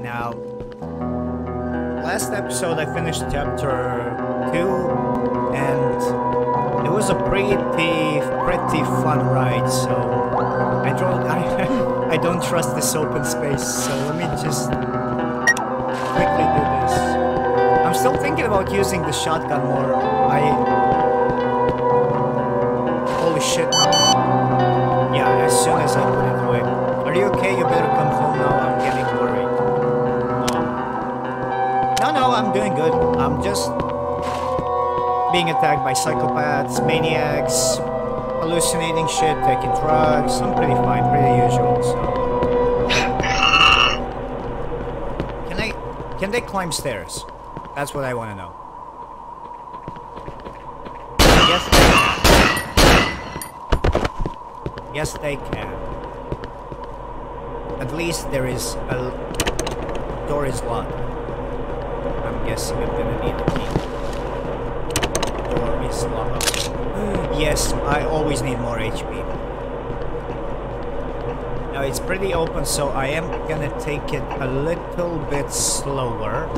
Now, last episode I finished chapter 2 and it was a pretty pretty fun ride so I don't I, I don't trust this open space so let me just quickly do this. I'm still thinking about using the shotgun more. I Holy shit. Yeah, as soon as I put it away. Are you okay? You better come doing good. I'm just being attacked by psychopaths, maniacs, hallucinating shit, taking drugs. I'm pretty fine, pretty usual, so. Can I can they climb stairs? That's what I want to know. Yes, they can. Yes, they can. At least there is a door is locked. Guessing I'm gonna need a key. Door is locked. Yes, I always need more HP. Now it's pretty open, so I am gonna take it a little bit slower.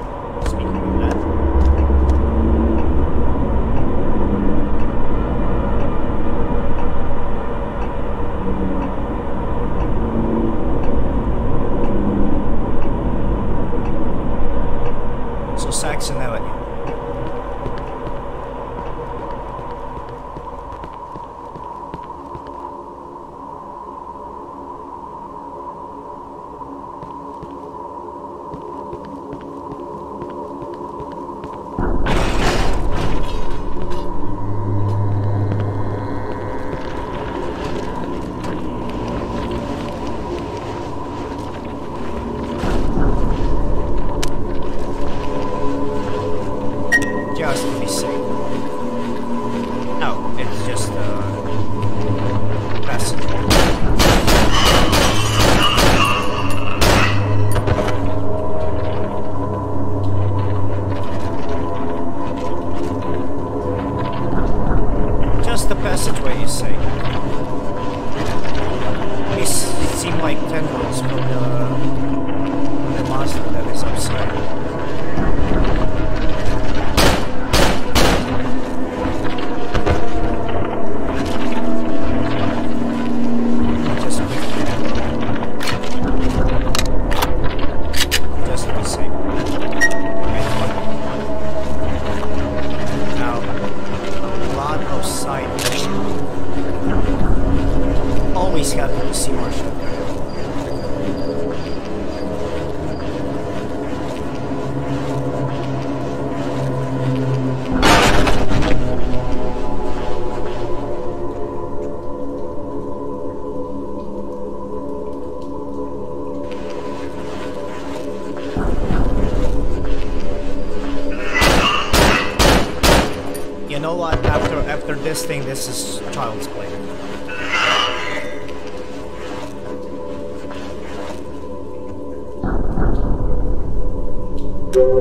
This thing, this is child's play.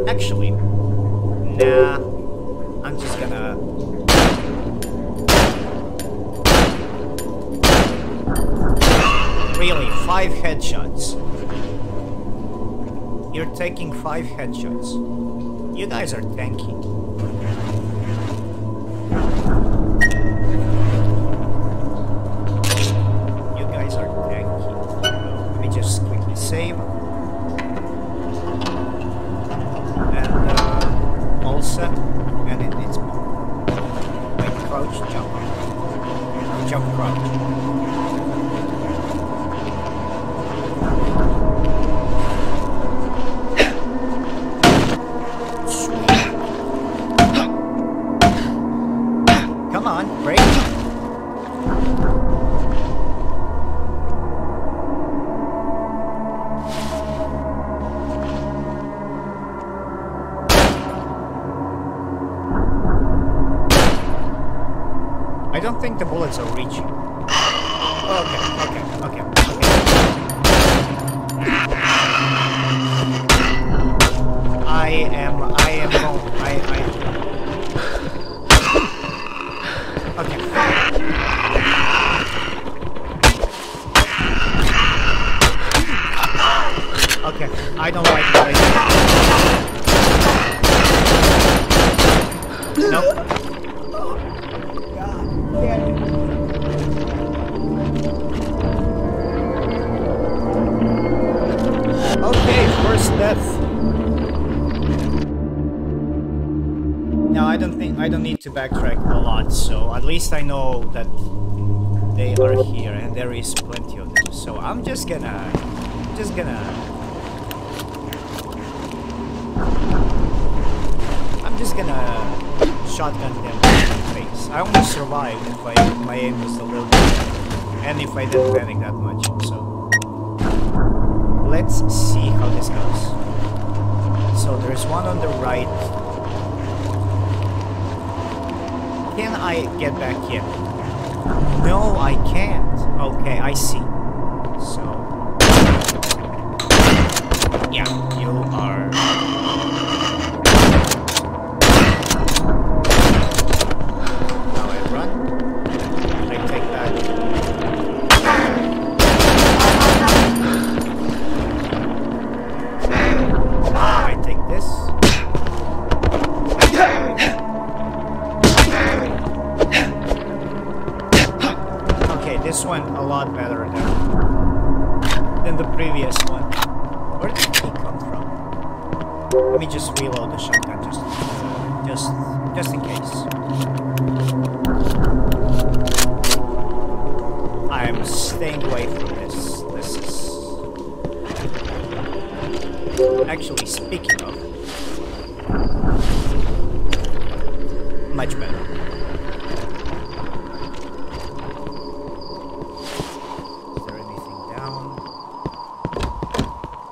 Actually, nah. I'm just gonna. Really, five headshots. You're taking five headshots. You guys are tanky. Least I know that they are here and there is plenty of them. So I'm just gonna just gonna I'm just gonna shotgun them in the face. I only survived if I my aim was a little bit and if I didn't panic that much, so let's see how this goes. So there's one on the right. Can I get back in? No, I can't. Okay, I see.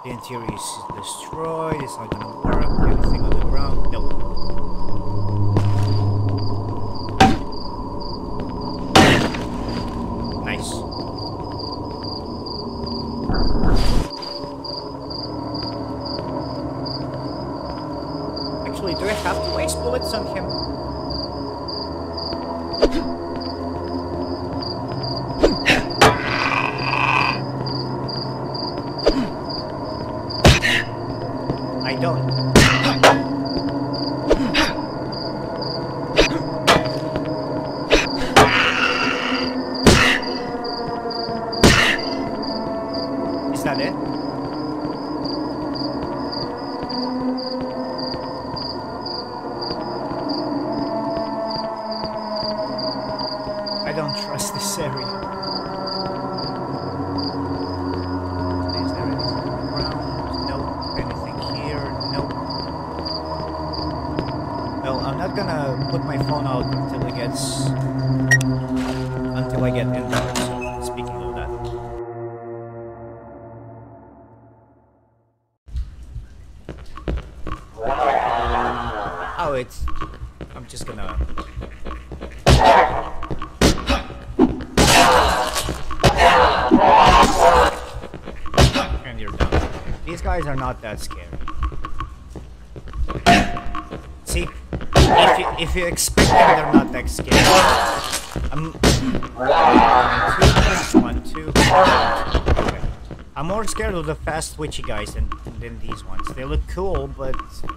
The interior is destroyed. It's not gonna work. everything on the ground? Nope. Nice. Actually, do I have to waste bullets on him? Guys are not that scary. See, if you, if you expect them, they're not that scary. I'm. Okay. I'm more scared of the fast twitchy guys than than these ones. They look cool, but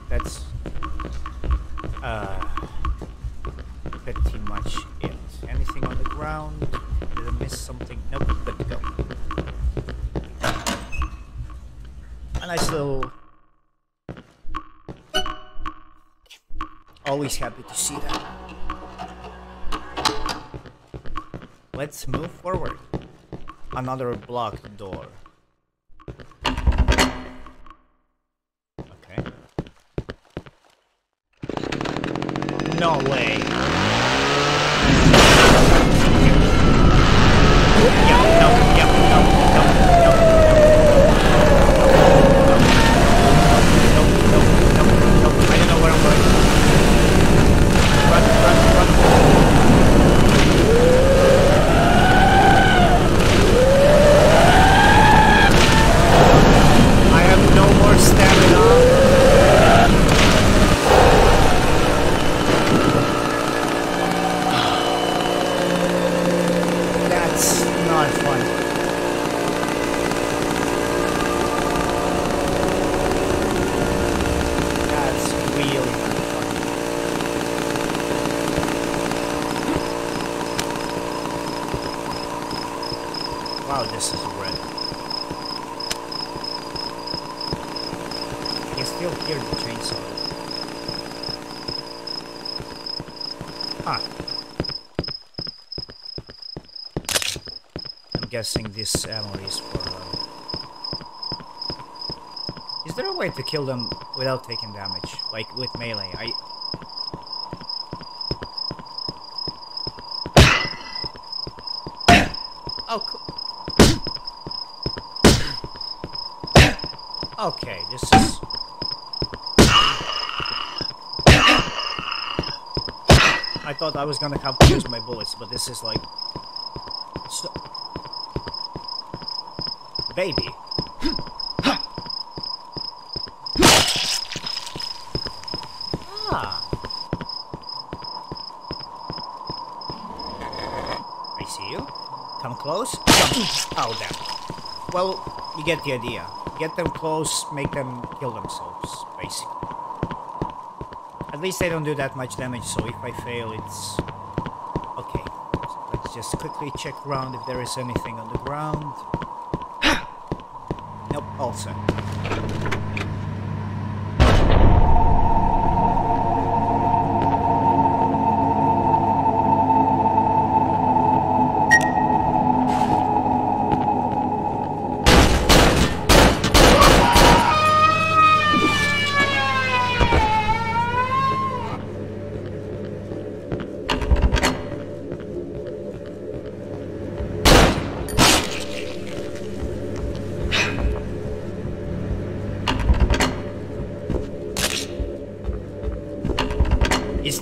that's uh pretty much it. Anything on the ground? Did I miss something? Nope, good to go. Nice little. Always happy to see that. Let's move forward. Another blocked door. Okay. No way. Yeah, no, yeah, no, no, no, no, no, no, no, I don't know where I'm going. Run, run, run. I have no more stamina. still hear the chainsaw. Huh. I'm guessing this ammo is for... Uh... Is there a way to kill them without taking damage? Like with melee? I... Oh. Okay, this is... I thought I was gonna have to use my bullets, but this is like... So... Baby. See you. Come close. Oh, damn. Well, you get the idea. Get them close, make them kill themselves, basically. At least they don't do that much damage, so if I fail, it's... Okay. So let's just quickly check around if there is anything on the ground. nope, also.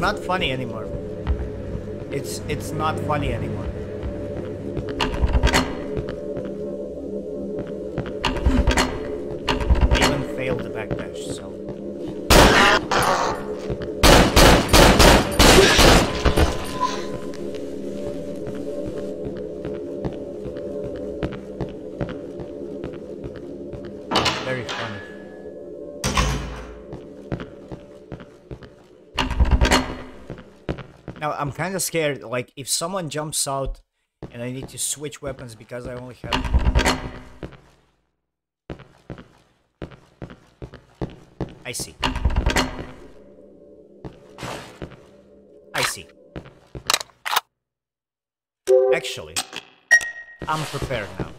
Not funny anymore. It's it's not funny anymore. Now I'm kind of scared. Like if someone jumps out and I need to switch weapons because I only have. I see. I see. Actually, I'm prepared now.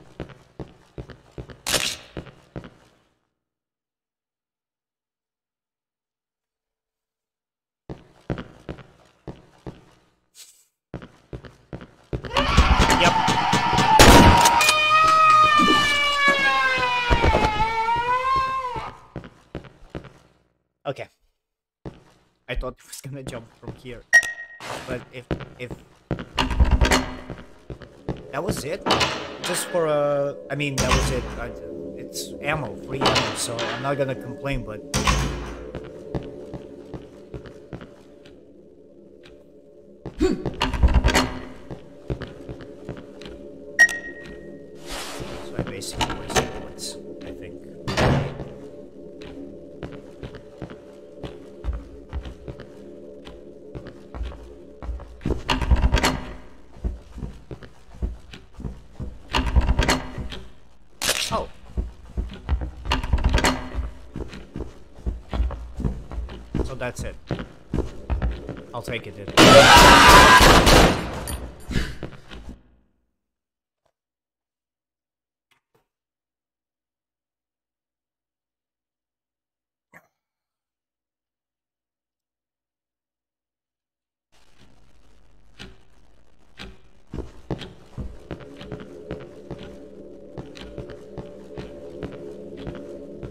Yep. Okay. I thought it was gonna jump from here. But if if that was it, just for a I mean that was it. I, it's ammo, free ammo, so I'm not gonna complain. But Oh. So that's it. I'll take it.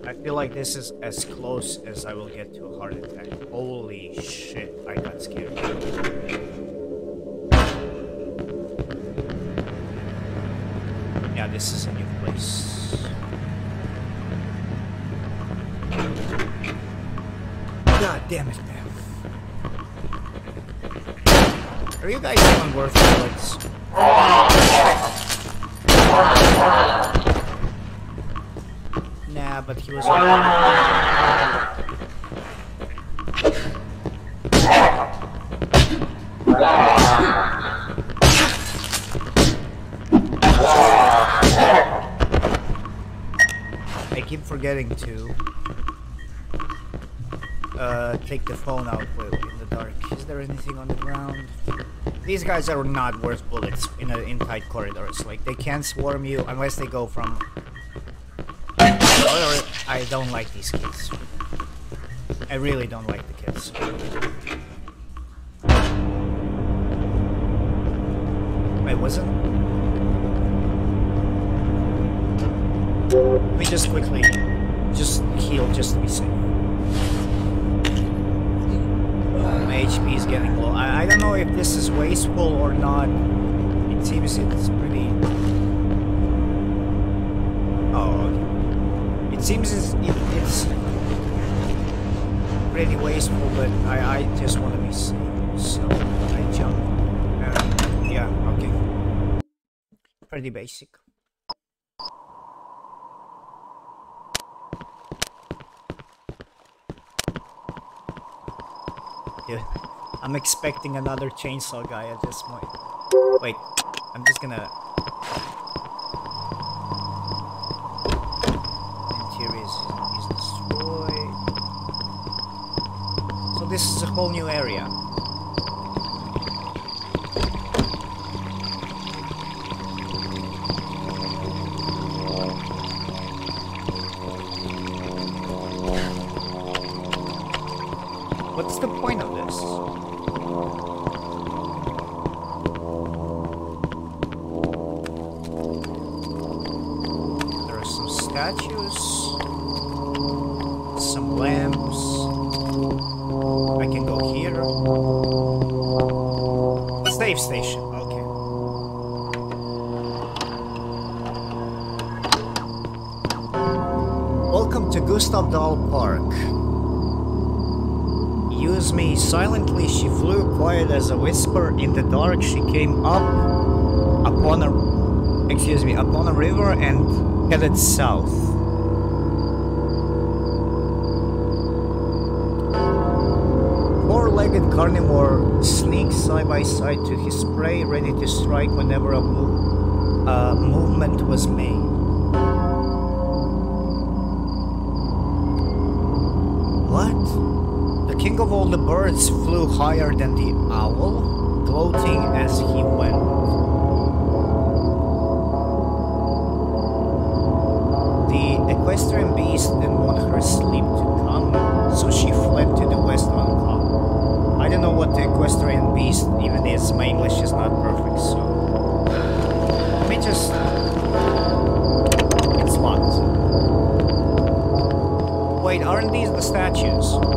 I feel like this is as close as I will get to a heart attack. Holy shit, I got scared. Yeah, this is a new place. God damn it, man. Are you guys even worth bullets? Was. I keep forgetting to uh, take the phone out in the dark. Is there anything on the ground? These guys are not worth bullets in a, in tight corridors. Like they can't swarm you unless they go from. I don't like these kids. I really don't like the kids. Wait, was it? Let me just quickly just heal just to be safe. My HP is getting low. I, I don't know if this is wasteful or not. It seems it's pretty... Oh, okay. Seems it's, it, it's pretty wasteful, but I, I just want to be safe. So I jump. Uh, yeah, okay. Pretty basic. Yeah, I'm expecting another chainsaw guy at this point. Wait, I'm just gonna... Interior is, is destroyed. So this is a whole new area. What's the point of this? There are some statues, to Park. Use me silently. She flew quiet as a whisper in the dark. She came up upon a excuse me upon a river and headed south. Four-legged carnivore sneaks side by side to his prey, ready to strike whenever a move, uh, movement was made. All the birds flew higher than the owl, gloating as he went. The equestrian beast didn't want her sleep to come, so she fled to the west calm. I don't know what the equestrian beast even is. My English is not perfect, so let me just. It's locked. Wait, aren't these the statues?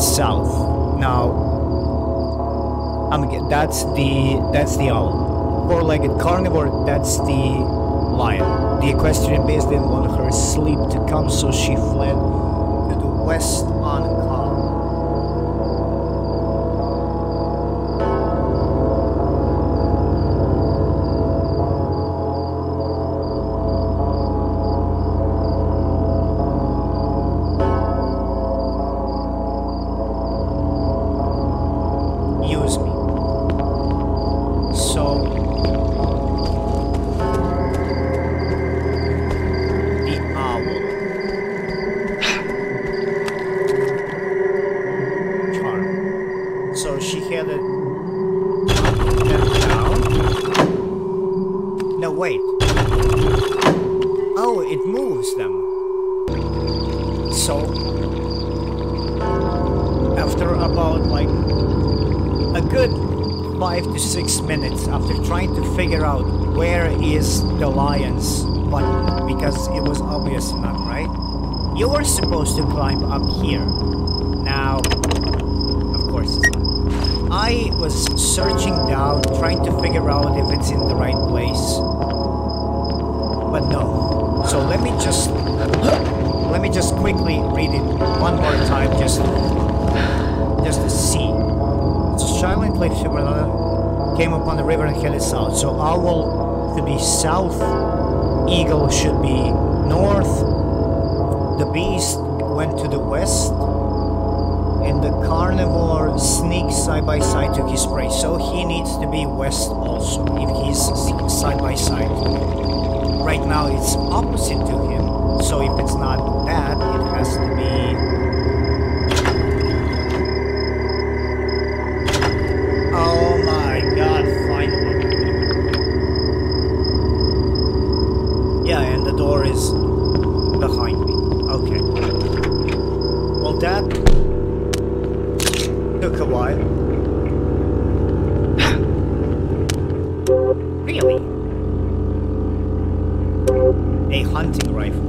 South. Now I'm again that's the that's the owl. Four-legged carnivore, that's the lion. The equestrian beast didn't want her sleep to come, so she fled to the west minutes after trying to figure out where is the lion's button because it was obvious enough, right? You were supposed to climb up here. Now, of course. I was searching down, trying to figure out if it's in the right place. But no. So let me just let me just quickly read it one more time just just to see. Silent Shimmerla came upon the river and headed south. So owl to be south, eagle should be north, the beast went to the west, and the carnivore sneak side by side to his prey. So he needs to be west also if he's side by side. Right now it's opposite to him. So if it's not that, it has to be. Oh my god, finally. Yeah, and the door is behind me. Okay. Well, that took a while. really? A hunting rifle.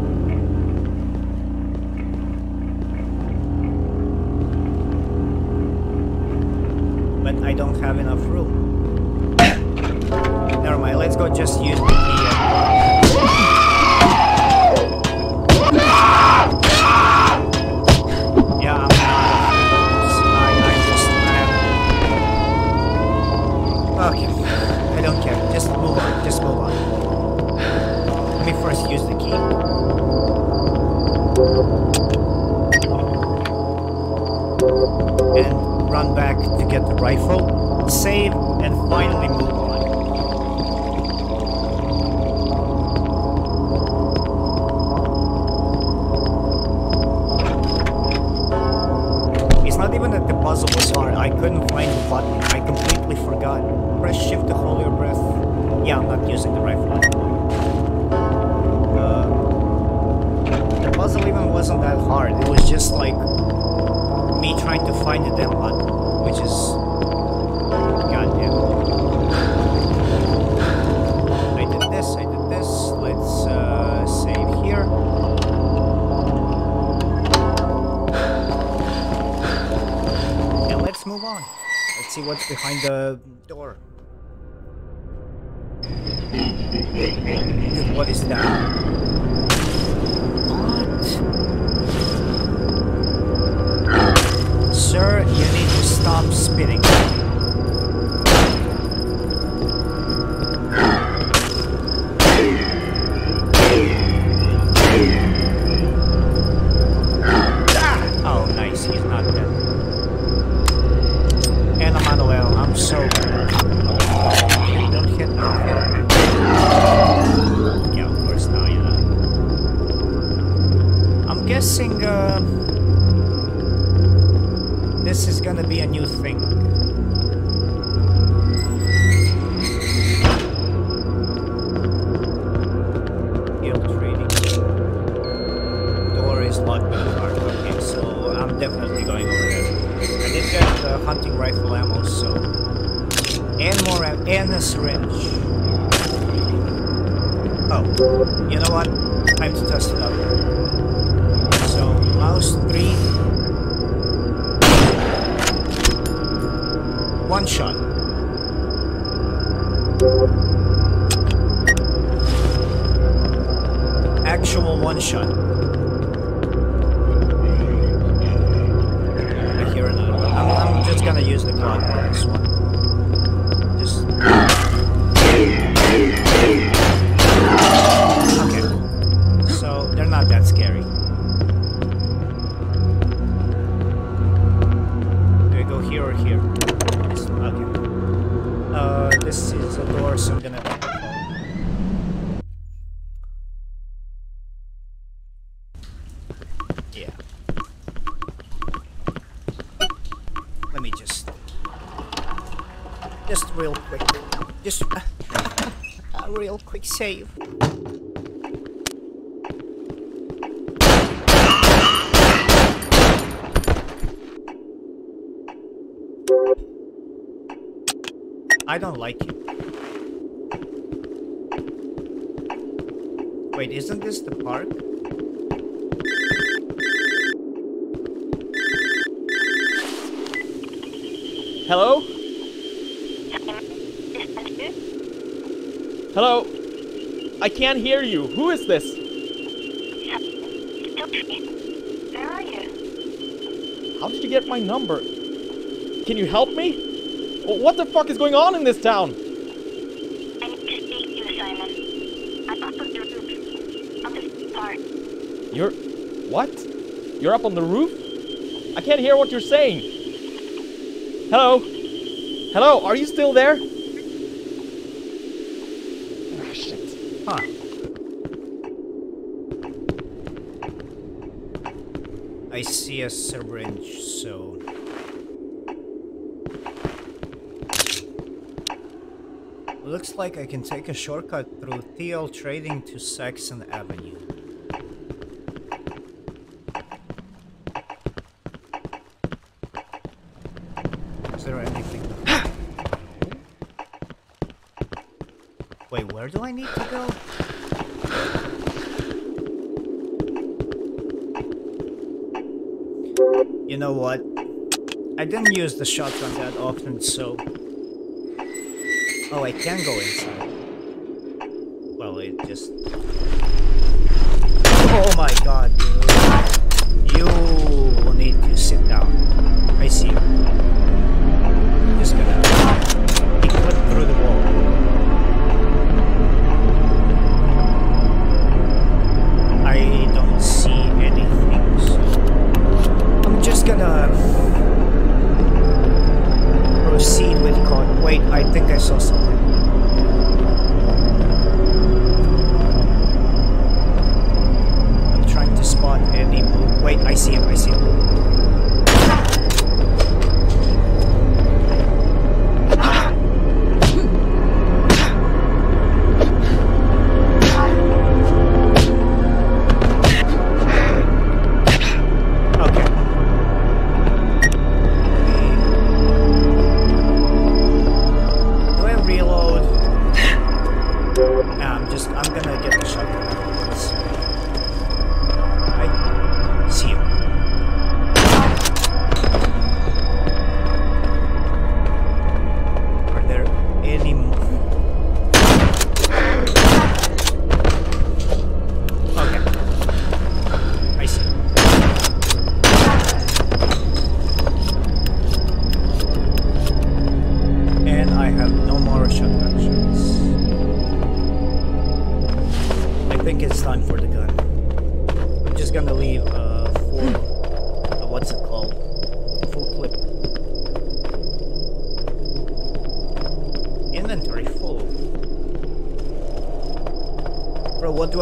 But I don't have enough room. Never mind, let's go just use the key. Get the rifle. Save and finally move on. It's not even that the puzzle was hard. I couldn't find the button. I completely forgot. Press shift to hold your breath. Yeah, I'm not using the rifle. Uh, the puzzle even wasn't that hard. It was just like me trying to find the damn button, which is goddamn. I did this. I did this. Let's uh, save here. And let's move on. Let's see what's behind the door. What is that? What? Stop spitting. Gonna use the this one. save. I don't like you. Wait, isn't this the park? Hello? Hello? I can't hear you. Who is this? Where are you? How did you get my number? Can you help me? What the fuck is going on in this town? I need to speak to you, Simon. I'm up on the roof. Up this part. You're. What? You're up on the roof? I can't hear what you're saying. Hello? Hello? Are you still there? Ah, shit. Huh. I see a syringe, so... Looks like I can take a shortcut through TL Trading to Saxon Avenue. Is there anything? Wait, where do I need to go? Know what? I didn't use the shotgun that often, so... Oh, I can go inside. Wait, I think I saw something.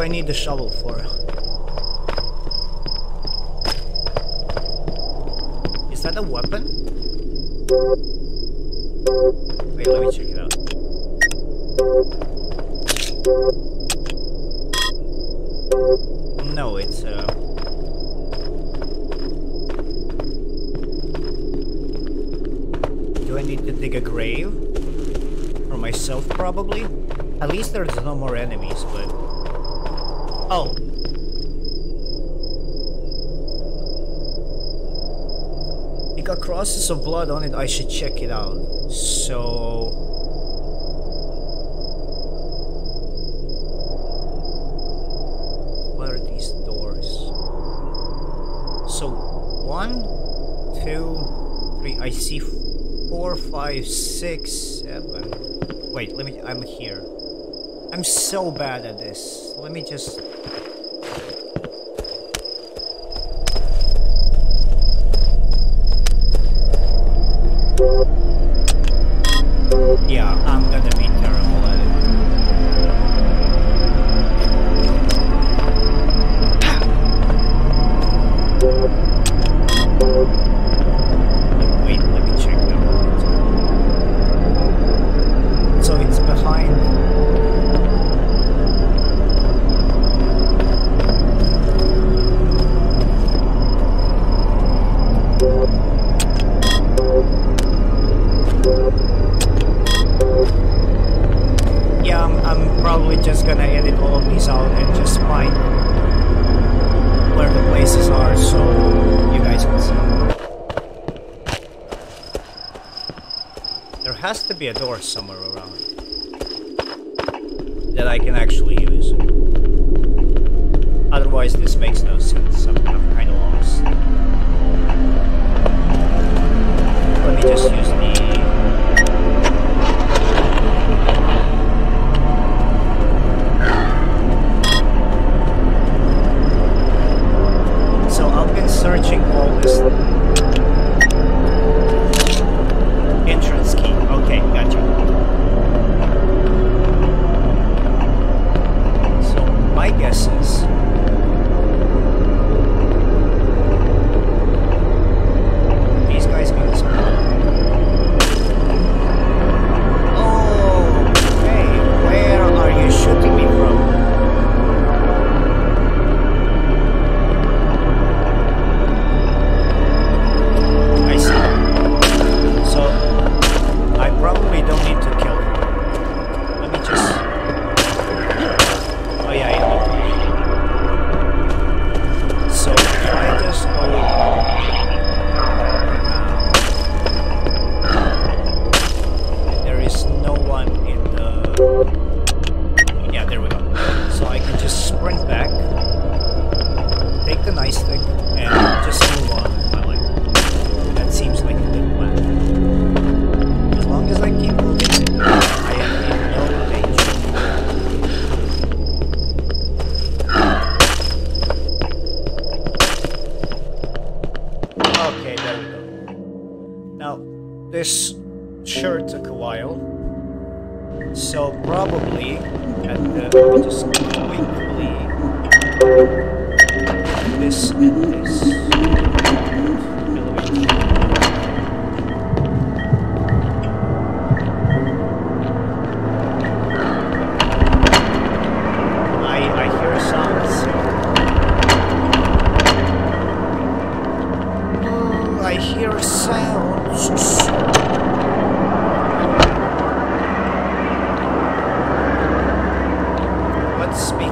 Need the shovel for? Is that a weapon? Wait, let me check it out. No, it's uh Do I need to dig a grave? For myself probably? At least there's no more enemies, but Oh. It got crosses of blood on it, I should check it out. So What are these doors? So one, two, three. I see four, five, six, seven. Wait, let me. I'm here. I'm so bad at this. Let me just. be a door somewhere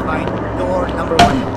find door number one.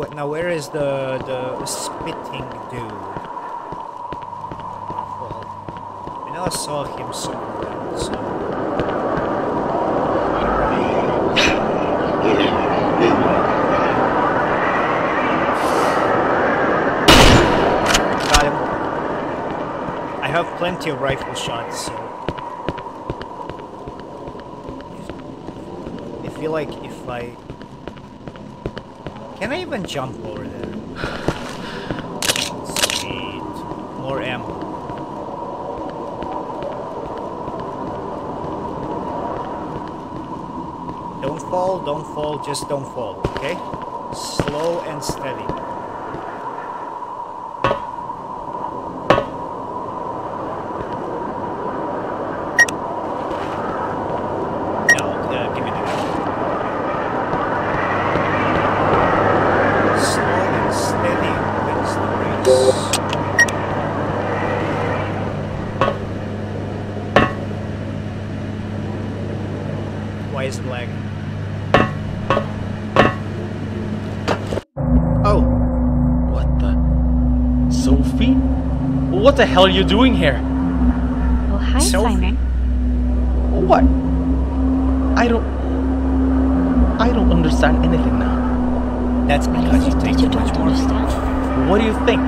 What now? Where is the the spitting dude? Well, I know I saw him somewhere. Else, so. Got him. I have plenty of rifle shots, so. I feel like if I can I even jump over there? Sweet. More ammo. Don't fall, don't fall, just don't fall, okay? Slow and steady. The hell are you doing here? Oh, hi, Sophie. Simon. What? I don't. I don't understand anything now. That's because you it take that you too much don't more. understand? What do you think?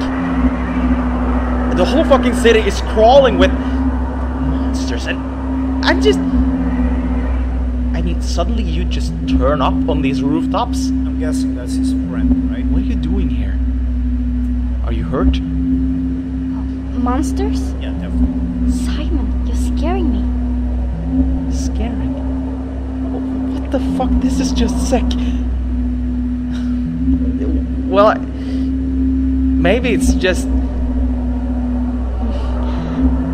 The whole fucking city is crawling with monsters, and I'm just. I mean, suddenly you just turn up on these rooftops. I'm guessing that's his friend, right? What are you doing here? Are you hurt? Monsters? Yeah, definitely. Simon, you're scaring me. Scaring. What the fuck? This is just sick. Well, I, maybe it's just.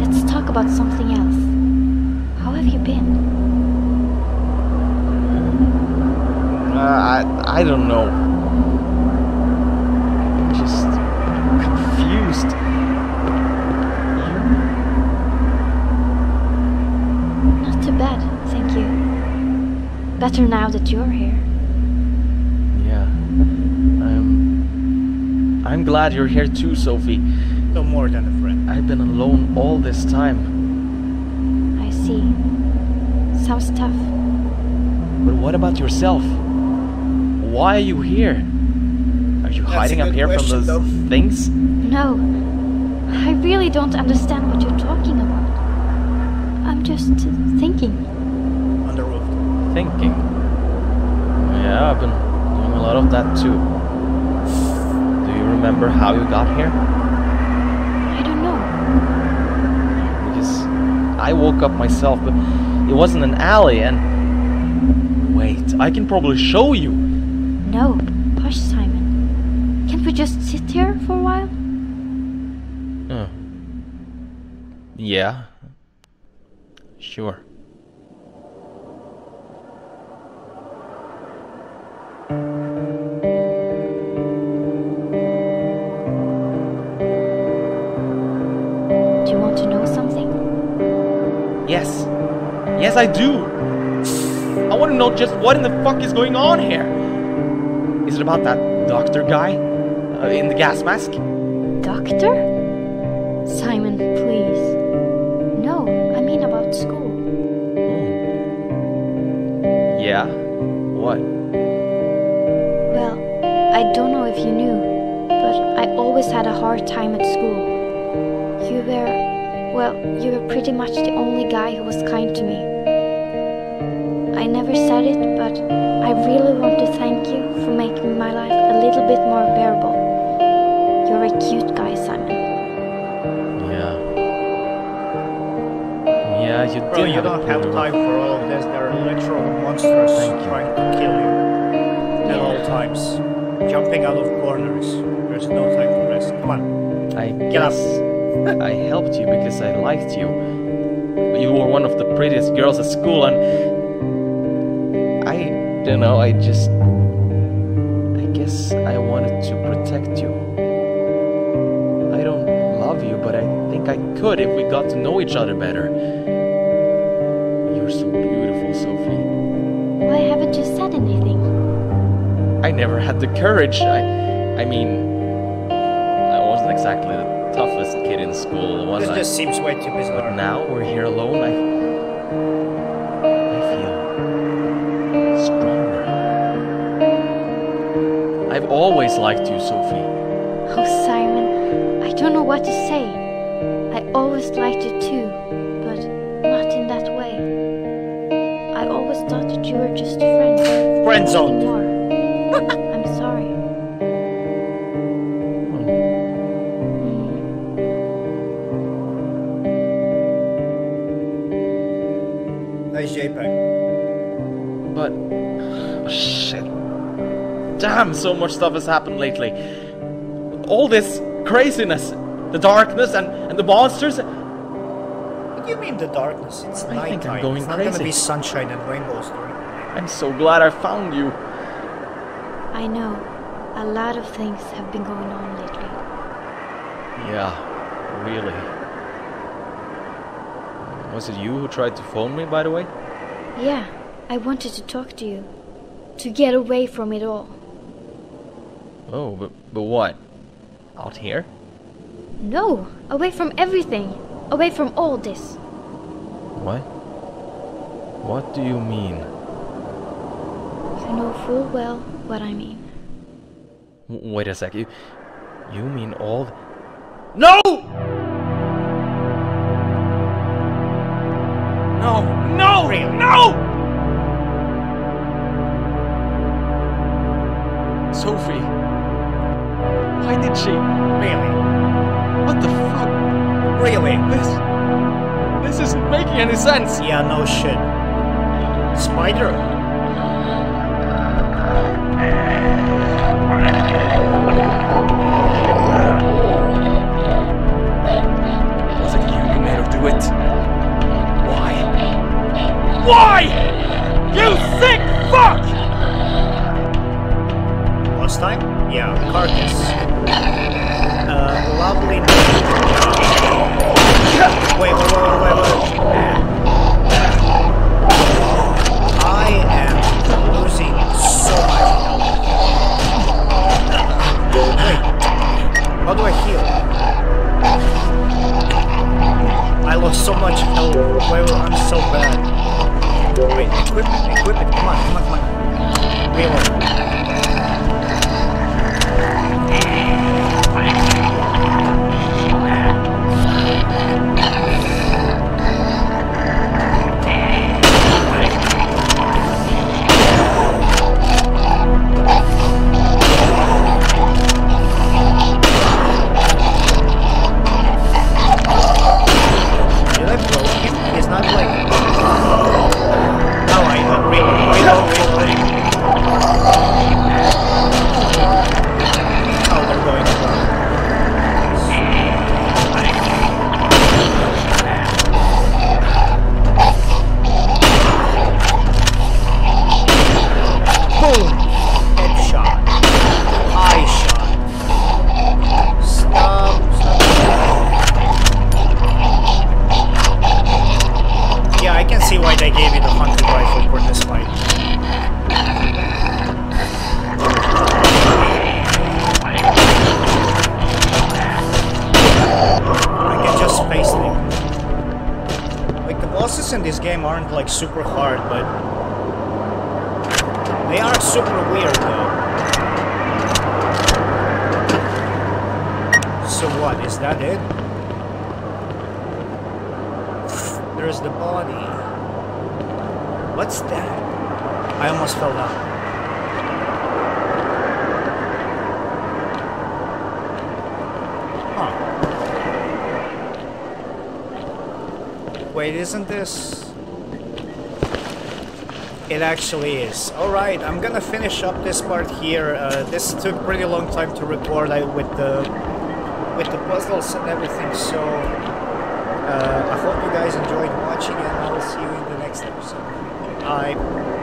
Let's talk about something else. How have you been? Uh, I I don't know. I'm just confused. Better now that you're here. Yeah. I'm. I'm glad you're here too, Sophie. No more than a friend. I've been alone all this time. I see. Sounds tough. But what about yourself? Why are you here? Are you That's hiding up here question, from those though. things? No, I really don't understand what you're talking about. I'm just thinking. Thinking. Yeah, I've been doing a lot of that too. Do you remember how you got here? I don't know. Because I woke up myself, but it wasn't an alley and. Wait, I can probably show you. No, hush, Simon. Can't we just sit here for a while? Oh. Yeah. Sure. Yes, I do. I want to know just what in the fuck is going on here. Is it about that doctor guy uh, in the gas mask? Doctor? Simon, please. No, I mean about school. Oh. Yeah. What? Well, I don't know if you knew, but I always had a hard time at school. You were, well, you were pretty much the only guy who was kind to me. I never said it, but I really want to thank you for making my life a little bit more bearable. You're a cute guy, Simon. Yeah. Yeah, you Bro, did you have a don't have time for all of this. There are literal monsters Thank you. trying to kill you at all times. Jumping out of corners. There's no time to rest. Come on. I Get up. guess I helped you because I liked you. You were one of the prettiest girls at school, and I don't know. I just, I guess I wanted to protect you. I don't love you, but I think I could if we got to know each other better. You're so beautiful, Sophie. Why haven't you said anything? I never had the courage. I, I mean, I wasn't exactly the toughest kid in school, was This I? just seems way too bizarre. But now we're here alone. I, I always liked you, Sophie. Oh, Simon, I don't know what to say. I always liked you too, but not in that way. I always thought that you were just a friend. Friend zone. more. I'm sorry. Nice JPEG. But oh, shit. Damn, so much stuff has happened lately. All this craziness, the darkness and, and the monsters. What do you mean the darkness? It's I nighttime. think I'm going it's not gonna be sunshine and rainbows during the day. I'm so glad I found you. I know. A lot of things have been going on lately. Yeah, really. Was it you who tried to phone me, by the way? Yeah, I wanted to talk to you. To get away from it all. Oh, but, but what? Out here? No, away from everything. Away from all this. What? What do you mean? You know full well what I mean. W- Wait a sec. You, you mean all? th- No! No! Sense. Yeah, no shit. Spider? Was it you who made her do it? Why? Why? You sick fuck! Last time? Yeah, carcass. Uh, lovely. Wait, wait, wait, wait, wait. I am losing so much. Wait, how do I heal? I lost so much health. Wait, wait, I'm so bad. Wait, equipment, equipment, come on, come on, come on. Reload. Wait, isn't this... It actually is. Alright, I'm gonna finish up this part here. Uh, this took pretty long time to record I, with the with the puzzles and everything, so uh, I hope you guys enjoyed watching and I will see you in the next episode. Bye.